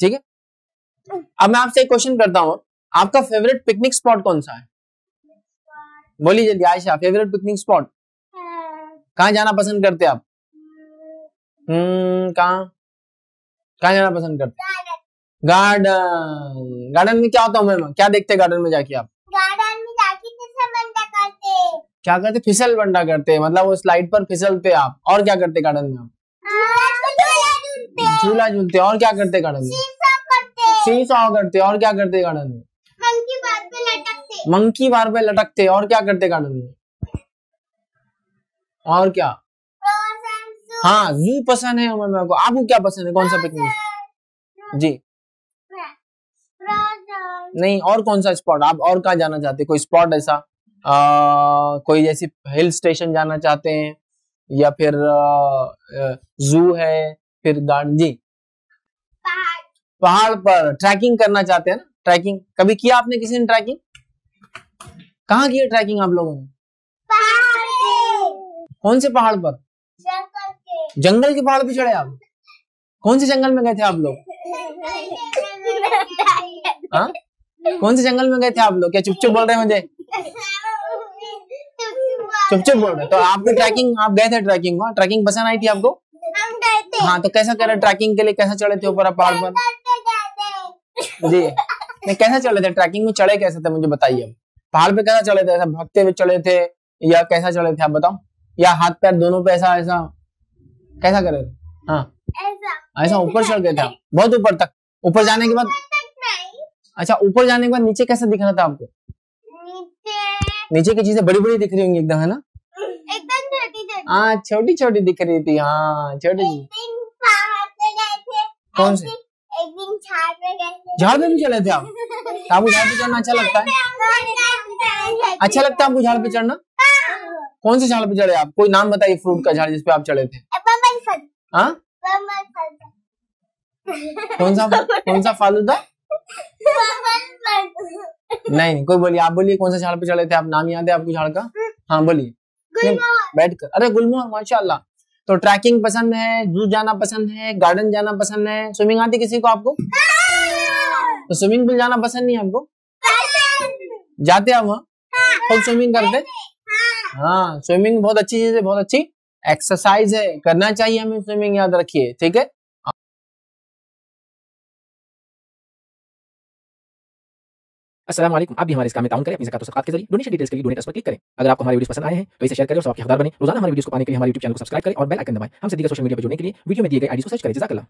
ठीक है? अब मैं आपसे एक क्वेश्चन करता हूँ। आपका फेवरेट पिकनिक स्पॉट कौन सा है? बोलिए जल्दी आयशा फेवरेट पिकनिक स्पॉट कहाँ जाना पसंद करते आप? हम्म कहाँ? कहाँ जाना पसंद करते गार्डन। गार्डन में क्या होता है मैम क्या देखते हैं गार्डन में जाके आप? गार्डन में जाके फिसल बंदा करते क्या करते फिसल बंडा करते मतलब वो स्लाइड पर फिसलते आप। और क्या करते गार्डन में आप? झूला झूलते और क्या करते गार्डन में? सीसा करते और क्या करते गार्डन में? मंकी बात पे लटकते। मंकी बार पे लटकते और क्या करते गार्डन में? और क्या? हाँ जू पसंद है हमें को। आपको क्या पसंद है? कौन सा पिकनिक जी। नहीं और कौन सा स्पॉट आप और कहा जाना चाहते कोई स्पॉट ऐसा? आ, कोई जैसे हिल स्टेशन जाना चाहते हैं? या फिर जू है? फिर जी। पहाड़। पहाड़ पर ट्रैकिंग करना चाहते हैं ना? ट्रैकिंग। कभी किया आपने किसी ने ट्रैकिंग? कहाँ की ट्रैकिंग आप लोगों ने? कौन से पहाड़ पर? जंगल के जंगल के पहाड़ पे चढ़े आप? कौन से जंगल में गए थे आप लोग? हाँ? कौन से जंगल में गए थे आप लोग? क्या चुप चुप बोल रहे हैं मुझे? चुप चुप बोल रहे तो आपको ट्रैकिंग आप गए थे ट्रैकिंग में ट्रैकिंग पसंद आई थी आपको? हाँ तो कैसा करे? ट्रैकिंग के लिए कैसा चढ़े थे ऊपर पहाड़ पर जी। नहीं कैसे चढ़े थे? ट्रैकिंग में चढ़े कैसे थे? मुझे बताइए पहाड़ पे कैसा चढ़े थे? ऐसा भागते हुए चढ़े थे या कैसा चढ़े थे? आप बताओ। या हाथ पैर दोनों पे ऐसा ऐसा? कैसा करे? थे हाँ। ऐसा। ऐसा ऊपर चढ़ गए थे बहुत ऊपर तक। ऊपर जाने के बाद? अच्छा ऊपर जाने के बाद नीचे कैसा दिख रहा था आपको? नीचे। की चीज़ें बड़ी बड़ी दिख रही होंगी एकदम है ना? हाँ छोटी छोटी दिख रही थी हाँ छोटी कौन से? झाड़ पे भी चले थे आप? आपको झाड़ पे चढ़ना अच्छा लगता है? अच्छा लगता है आपको झाड़ पे चढ़ना? कौन से झाड़ पे चढ़े आप? कोई नाम बताइए फ्रूट का झाड़ जिसपे आप चढ़े थे। हाँ? कौन सा कौन सा फालूदा नहीं नहीं कोई बोलिए आप बोलिए कौन सा झाड़ पे चढ़े थे? आप नाम याद है आपको झाड़ का? हाँ बोलिए। बैठ कर। अरे गुलमोहर माशाल्लाह। तो ट्रैकिंग पसंद है जू जाना पसंद है गार्डन जाना पसंद है। स्विमिंग आती किसी को आपको? तो स्विमिंग पूल जाना पसंद नहीं है आपको? जाते आप वहाँ? खुद स्विमिंग करते? हाँ स्विमिंग बहुत अच्छी चीज़ है बहुत अच्छी। एक्सरसाइज है करना चाहिए हमें स्विमिंग याद रखिए ठीक है? वालेकुम आप भी हमारे इस काम में ताउन करें, अपनी ज़कात और के ज़रिए डोनेशन डिटेल्स के लिए डोनेट पर क्लिक करें। अगर आपको हमारे वीडियो पसंद आए हैं तो इसे शेयर करें और सबके हकदार बने। रोज़ाना हमारे वीडियो को पाने के लिए हमारे यूट्यूब चैनल को सब्सक्राइब करें और बेल आइकन दबाएँ। हमसे दीगर सोशल मीडिया पर जुड़ने के लिए वीडियो में दिए गए आईडी को सर्च करें। जजाकल्लाह